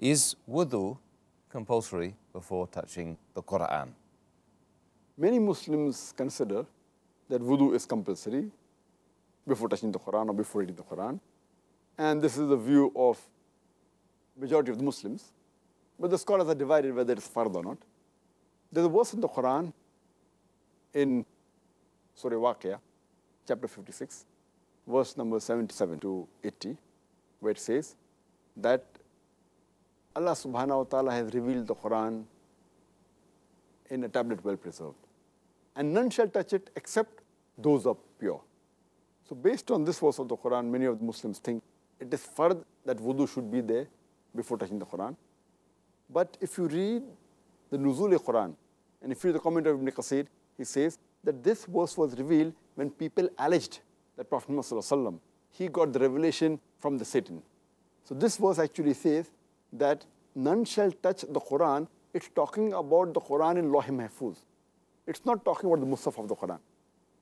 Is wudu compulsory before touching the Quran? Many Muslims consider that wudu is compulsory before touching the Quran or before reading the Quran. And this is the view of majority of the Muslims. But the scholars are divided whether it's fard or not. There's a verse in the Quran in Surah Waqia, chapter 56, verse number 77 to 80, where it says that Allah subhanahu wa ta'ala has revealed the Quran in a tablet well preserved. And none shall touch it except those are pure. So based on this verse of the Quran, many of the Muslims think it is fard that wudu should be there before touching the Quran. But if you read the Nuzul Quran, and if you read the comment of Ibn Kathir, he says that this verse was revealed when people alleged that Prophet Muhammad he got the revelation from the Satan. So this verse actually says that none shall touch the Quran. It's talking about the Quran in Lawh Mahfuz. It's not talking about the Mushaf of the Quran.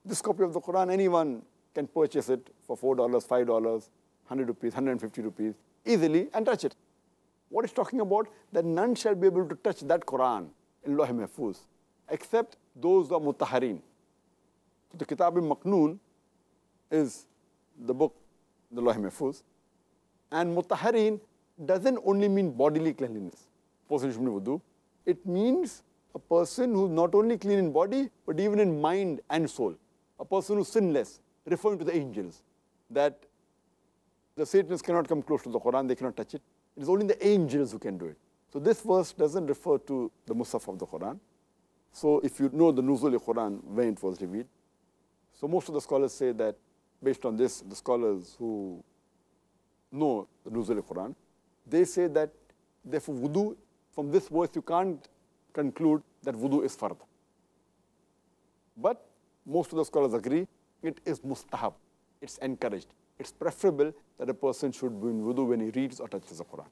This copy of the Quran, anyone can purchase it for $4, $5, 100 rupees, 150 rupees, easily and touch it. What it's talking about, that none shall be able to touch that Quran in Lawh Mahfuz, except those who are mutaharin. So the Kitab al-Maknoon is the book, the Lawh Mahfuz. And mutaharin doesn't only mean bodily cleanliness, wudu. It means a person who's not only clean in body, but even in mind and soul. A person who's sinless, referring to the angels, that the Satanists cannot come close to the Quran, they cannot touch it. It is only the angels who can do it. So this verse doesn't refer to the Mushaf of the Quran. So if you know the Nuzul Quran, when it was revealed. So most of the scholars say that based on this, the scholars who know the Nuzul Quran, they say that therefore wudu, from this verse you can't conclude that wudu is fard. But most of the scholars agree it is mustahab, it's encouraged. It's preferable that a person should be in wudu when he reads or touches the Quran.